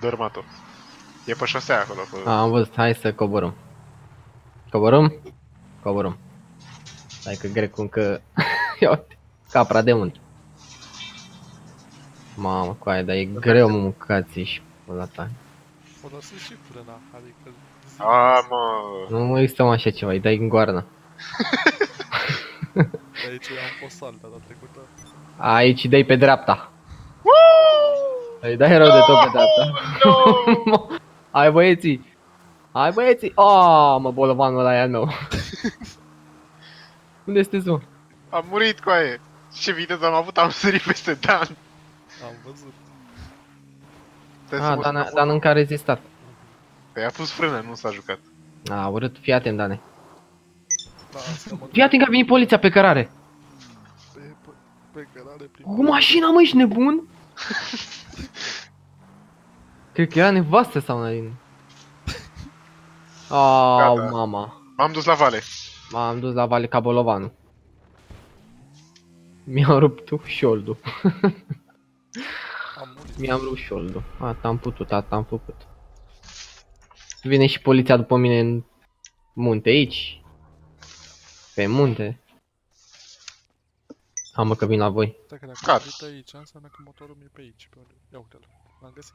Dărmat-o. E pe șosea acolo. Pe... A, am văzut, hai să coborâm. Coborâm? Coborâm. Hai că grecu încă... Ia uite, capra de unt. Mamă, cu aia, dar e greu mă mâncați și la ta. Folosesc și frâna, adică zi, A, mă. Nu mai există mă așa ceva, îi dai în goarnă. de aici am fost sal data trecută. Aici îi dai pe dreapta. Îi dai rău de tot pe dreapta. Hai băieții! Hai băieții! Oh, mă, bolovanul ăla e al meu. Unde sunteți mă? Am murit cu aia. Ce viteză am avut, am sărit peste Dan. Am văzut. Trebuie să Ah, mă Dan, duc Dan acolo. încă a rezistat. Păi a pus frână, nu s-a jucat. A, urât, fii atent, Dane. Da, asta mă Fii atent că a venit poliția pe cărare. pe, pe, pe cărare prin... Cu mașina, mă, ești nebun? Cred că era nevastă sau una din... Au, Gata. mama. M-am dus la vale. M-am dus la Vale ca bolovanul. Mi-am rupt șoldul. Am murit. Mi-am rupt șoldul. Atât am putut, atât am făcut. Vine și poliția după mine în munte aici. Pe munte. Am mă că vin la voi. Dacă ne-am Cat. oprit aici, înseamnă că motorul mi e pe aici, pe unde... Ia uite-l, l-am găsit.